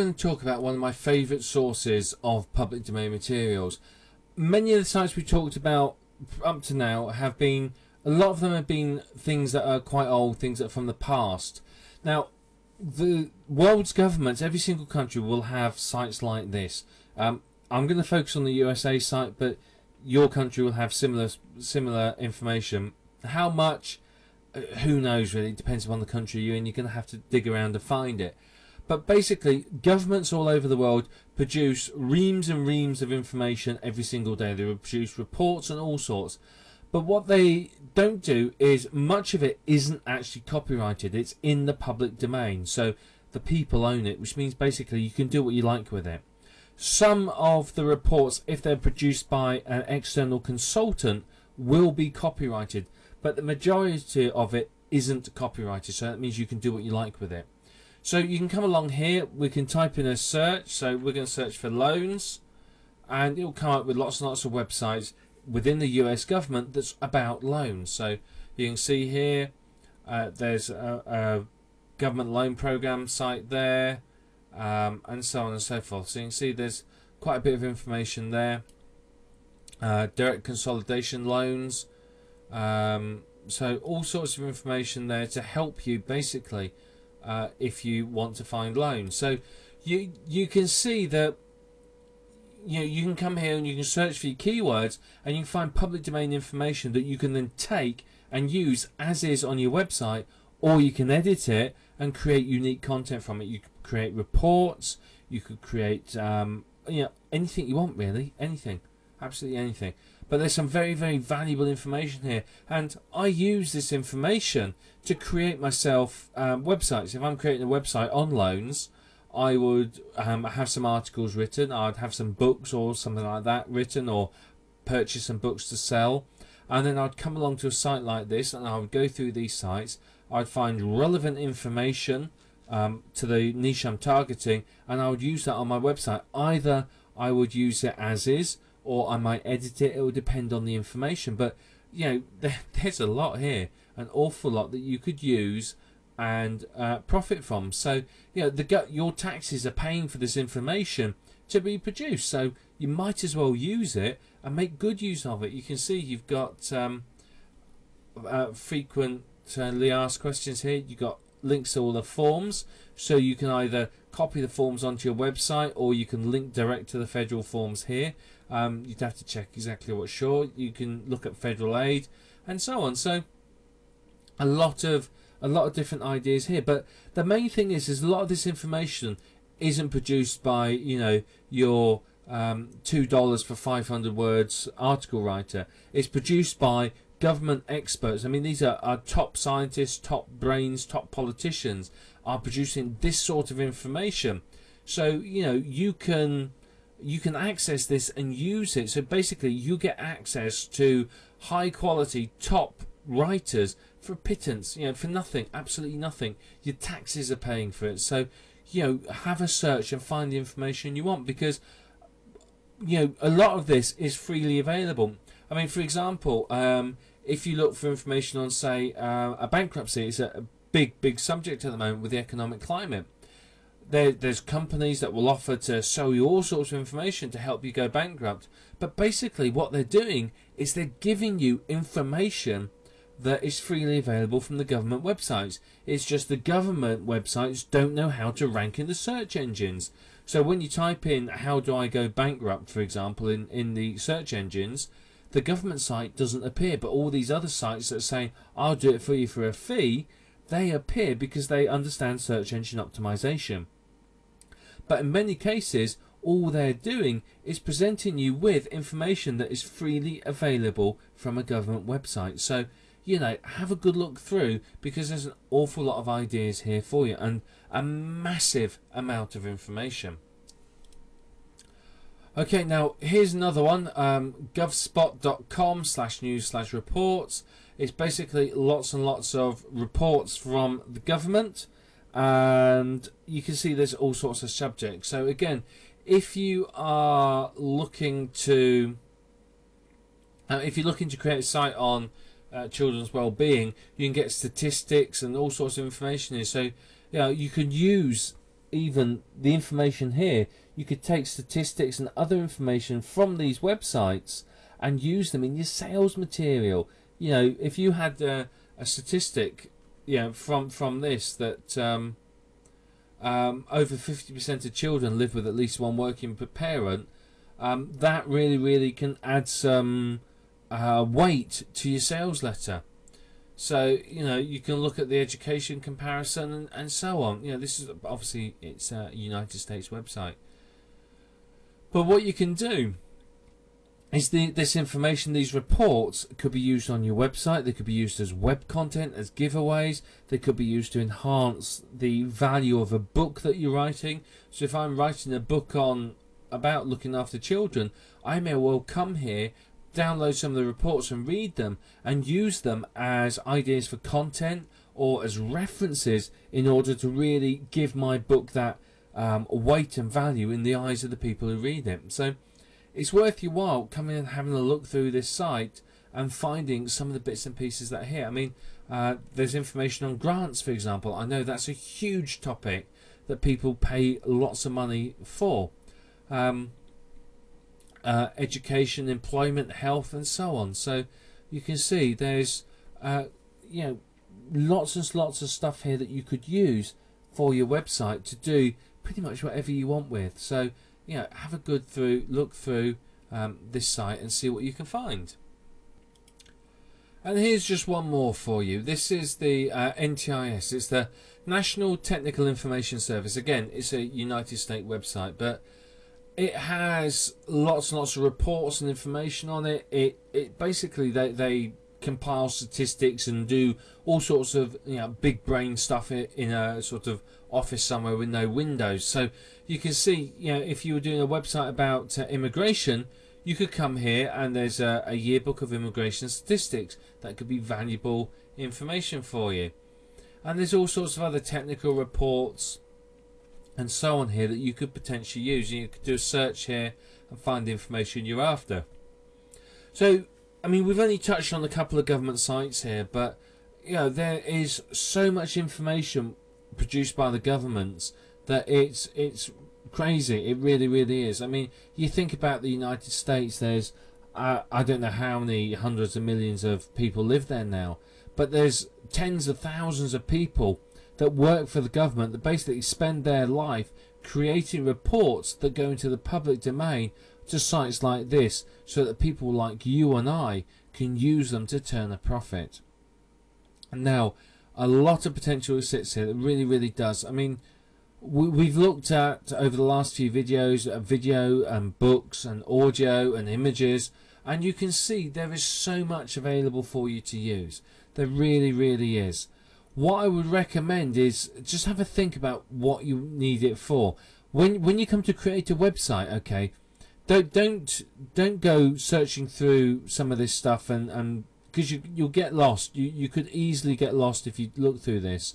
Going to talk about one of my favourite sources of public domain materials. Many of the sites we've talked about up to now have been, a lot of them have been things that are quite old, things that are from the past. Now, the world's governments, every single country will have sites like this. Um, I'm going to focus on the USA site, but your country will have similar similar information. How much? Uh, who knows really? It depends upon the country you're in. You're going to have to dig around to find it. But basically, governments all over the world produce reams and reams of information every single day. They produce reports and all sorts. But what they don't do is much of it isn't actually copyrighted. It's in the public domain. So the people own it, which means basically you can do what you like with it. Some of the reports, if they're produced by an external consultant, will be copyrighted. But the majority of it isn't copyrighted. So that means you can do what you like with it. So you can come along here, we can type in a search, so we're going to search for loans, and it'll come up with lots and lots of websites within the US government that's about loans. So you can see here, uh, there's a, a, government loan program site there, um, and so on and so forth. So you can see there's quite a bit of information there. Uh, direct consolidation loans, um, so all sorts of information there to help you basically uh, if you want to find loans. So you you can see that you know, you can come here and you can search for your keywords and you can find public domain information that you can then take and use as is on your website or you can edit it and create unique content from it. You could create reports, you could create um, you know anything you want really, anything, absolutely anything. But there's some very, very valuable information here. And I use this information to create myself um, websites. If I'm creating a website on loans, I would um, have some articles written. I'd have some books or something like that written or purchase some books to sell. And then I'd come along to a site like this and I would go through these sites. I'd find relevant information um, to the niche I'm targeting and I would use that on my website. Either I would use it as is or I might edit it. It will depend on the information. But you know, there, there's a lot here, an awful lot that you could use and uh, profit from. So you know, the your taxes are paying for this information to be produced. So you might as well use it and make good use of it. You can see you've got um, uh, frequently asked questions here. You've got links to all the forms, so you can either copy the forms onto your website or you can link direct to the federal forms here. Um, you'd have to check exactly what's sure. You can look at federal aid and so on. So a lot of a lot of different ideas here. But the main thing is, is a lot of this information isn't produced by you know your um, two dollars for 500 words article writer. It's produced by government experts. I mean, these are, are top scientists, top brains, top politicians are producing this sort of information. So you know you can you can access this and use it. So basically, you get access to high quality, top writers for pittance, you know, for nothing, absolutely nothing. Your taxes are paying for it. So, you know, have a search and find the information you want because, you know, a lot of this is freely available. I mean, for example, um, if you look for information on, say, uh, a bankruptcy, it's a big, big subject at the moment with the economic climate there, there's companies that will offer to sell you all sorts of information to help you go bankrupt. But basically, what they're doing is they're giving you information that is freely available from the government websites. It's just the government websites don't know how to rank in the search engines. So when you type in "How do I go bankrupt," for example, in in the search engines, the government site doesn't appear, but all these other sites that say, "I'll do it for you for a fee," they appear because they understand search engine optimization. But in many cases, all they're doing is presenting you with information that is freely available from a government website. So, you know, have a good look through because there's an awful lot of ideas here for you and a massive amount of information. Okay, now here's another one um, govspot.com slash news slash reports. It's basically lots and lots of reports from the government and you can see there's all sorts of subjects. So again, if you are looking to, uh, if you're looking to create a site on uh, children's well-being, you can get statistics and all sorts of information here. So you know you can use even the information here, you could take statistics and other information from these websites and use them in your sales material. You know, if you had a, a statistic, you know, from from this that um, um, over 50% of children live with at least one working parent, um, that really, really can add some uh, weight to your sales letter. So you know you can look at the education comparison and, and so on. You know this is obviously it's a United States website, but what you can do is the, this information, these reports could be used on your website. They could be used as web content, as giveaways. They could be used to enhance the value of a book that you're writing. So if I'm writing a book on about looking after children, I may well come here download some of the reports and read them and use them as ideas for content or as references in order to really give my book that um, weight and value in the eyes of the people who read it. So it's worth your while coming and having a look through this site and finding some of the bits and pieces that are here. I mean, uh, there's information on grants, for example. I know that's a huge topic that people pay lots of money for. Um, uh, education, employment, health, and so on. So you can see there's uh, you know lots and lots of stuff here that you could use for your website to do pretty much whatever you want with. So you know have a good through look through um, this site and see what you can find. And here's just one more for you. This is the uh, NTIS. It's the National Technical Information Service. Again, it's a United States website, but it has lots and lots of reports and information on it. It it basically they they compile statistics and do all sorts of you know big brain stuff in a sort of office somewhere with no windows. So you can see you know if you were doing a website about uh, immigration, you could come here and there's a, a yearbook of immigration statistics that could be valuable information for you. And there's all sorts of other technical reports and so on here that you could potentially use. And You could do a search here and find the information you're after. So, I mean, we've only touched on a couple of government sites here, but you know there is so much information produced by the governments that it's it's crazy. It really, really is. I mean, you think about the United States. There's uh, I don't know how many hundreds of millions of people live there now, but there's tens of thousands of people that work for the government that basically spend their life creating reports that go into the public domain to sites like this so that people like you and I can use them to turn a profit. Now, a lot of potential sits here. It really, really does. I mean, we, have looked at over the last few videos, uh, video and books and audio and images, and you can see there is so much available for you to use. There really, really is what I would recommend is just have a think about what you need it for. When when you come to create a website, okay, don't don't don't go searching through some of this stuff and and because you you'll get lost. You you could easily get lost if you look through this.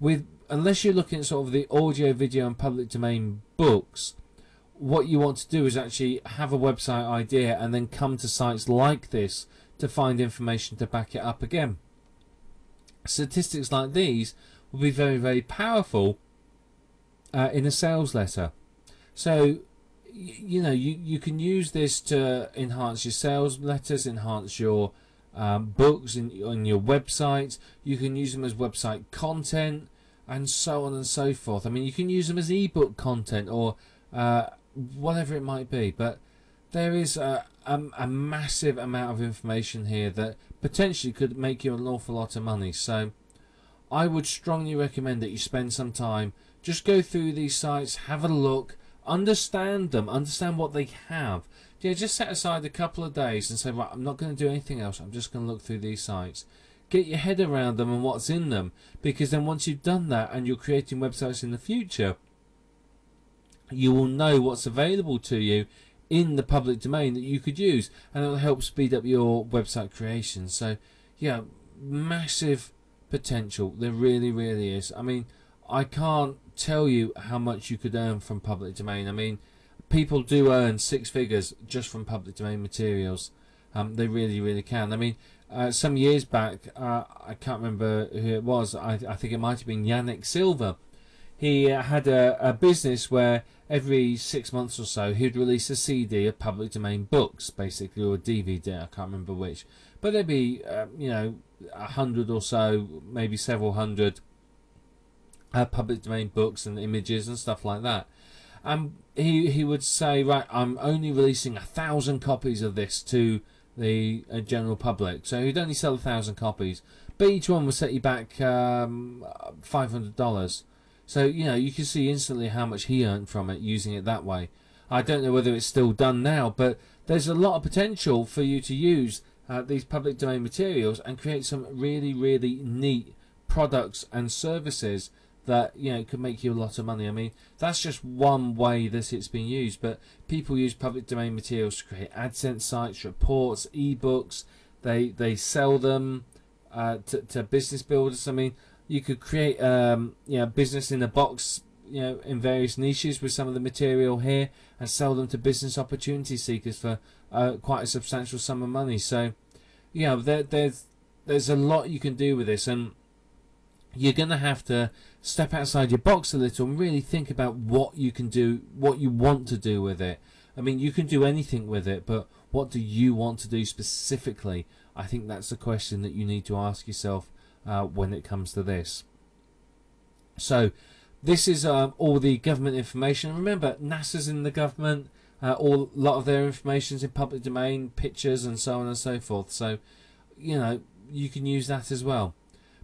With unless you're looking at sort of the audio, video, and public domain books, what you want to do is actually have a website idea and then come to sites like this to find information to back it up again statistics like these will be very, very powerful uh, in a sales letter. So, you know, you, you can use this to enhance your sales letters, enhance your um, books in, on your website. You can use them as website content and so on and so forth. I mean, you can use them as ebook content or uh, whatever it might be. But there is a, a, a, massive amount of information here that potentially could make you an awful lot of money. So I would strongly recommend that you spend some time, just go through these sites, have a look, understand them, understand what they have. Yeah, just set aside a couple of days and say, right, I'm not going to do anything else. I'm just going to look through these sites. Get your head around them and what's in them, because then once you've done that and you're creating websites in the future, you will know what's available to you in the public domain that you could use and it'll help speed up your website creation. So yeah massive potential. There really really is. I mean i can't tell you how much you could earn from public domain. I mean people do earn six figures just from public domain materials. Um, they really really can. I mean uh, some years back uh, i can't remember who it was. I, I think it might have been Yanik Silver he had a, a business where every six months or so he'd release a CD of public domain books, basically, or a DVD. I can't remember which, but there'd be uh, you know a hundred or so, maybe several hundred uh, public domain books and images and stuff like that. And he he would say, right, I'm only releasing a thousand copies of this to the uh, general public. So he'd only sell a thousand copies, but each one would set you back um, five hundred dollars. So you know you can see instantly how much he earned from it using it that way. I don't know whether it's still done now, but there's a lot of potential for you to use uh, these public domain materials and create some really really neat products and services that you know could make you a lot of money. I mean, that's just one way that it's been used, but people use public domain materials to create AdSense sites, reports, ebooks. They they sell them uh, to to business builders. I mean, you could create um, you know business in a box. You know, in various niches with some of the material here, and sell them to business opportunity seekers for uh, quite a substantial sum of money. So, you know, there, there's there's a lot you can do with this, and you're going to have to step outside your box a little and really think about what you can do, what you want to do with it. I mean, you can do anything with it, but what do you want to do specifically? I think that's the question that you need to ask yourself uh, when it comes to this. So, this is um, all the government information. Remember, NASA's in the government. Uh, all a lot of their information is in public domain, pictures, and so on and so forth. So, you know, you can use that as well.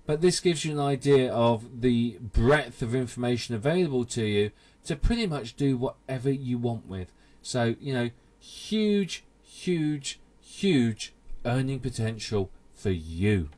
But this gives you an idea of the breadth of information available to you to pretty much do whatever you want with. So, you know, huge, huge, huge earning potential for you.